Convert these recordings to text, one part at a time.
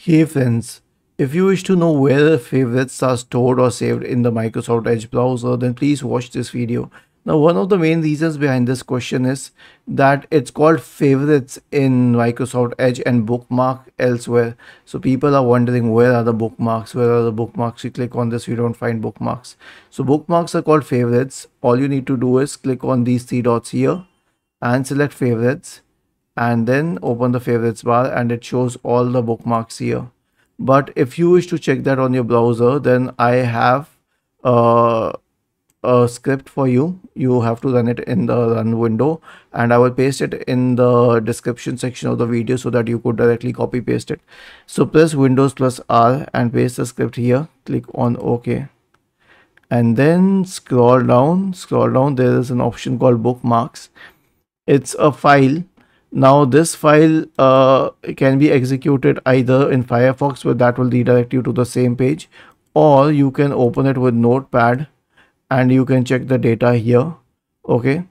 Hey friends, if you wish to know where favorites are stored or saved in the Microsoft Edge browser, then please watch this video. Now, one of the main reasons behind this question is that it's called favorites in Microsoft Edge and bookmark elsewhere. So people are wondering where are the bookmarks? Where are the bookmarks? You click on this, you don't find bookmarks. So bookmarks are called favorites. All you need to do is click on these three dots here and select favorites and then open the favorites bar and it shows all the bookmarks here. But if you wish to check that on your browser then i have uh, a script for you. You have to run it in the run window and i will paste it in the description section of the video so that you could directly copy paste it. So press windows plus r and paste the script here. Click on ok. And then scroll down. Scroll down. There is an option called bookmarks. It's a file now this file uh, can be executed either in Firefox where that will redirect you to the same page or you can open it with notepad and you can check the data here okay?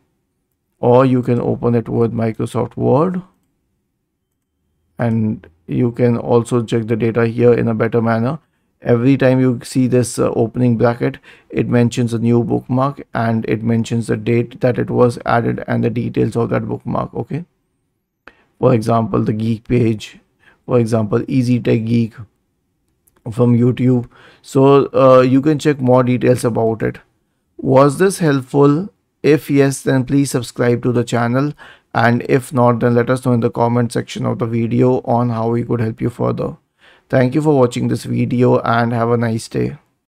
Or you can open it with Microsoft Word and you can also check the data here in a better manner. Every time you see this uh, opening bracket it mentions a new bookmark and it mentions the date that it was added and the details of that bookmark okay for example the geek page. For example easy tech geek from youtube. So uh, you can check more details about it. Was this helpful? If yes then please subscribe to the channel. And if not then let us know in the comment section of the video on how we could help you further. Thank you for watching this video and have a nice day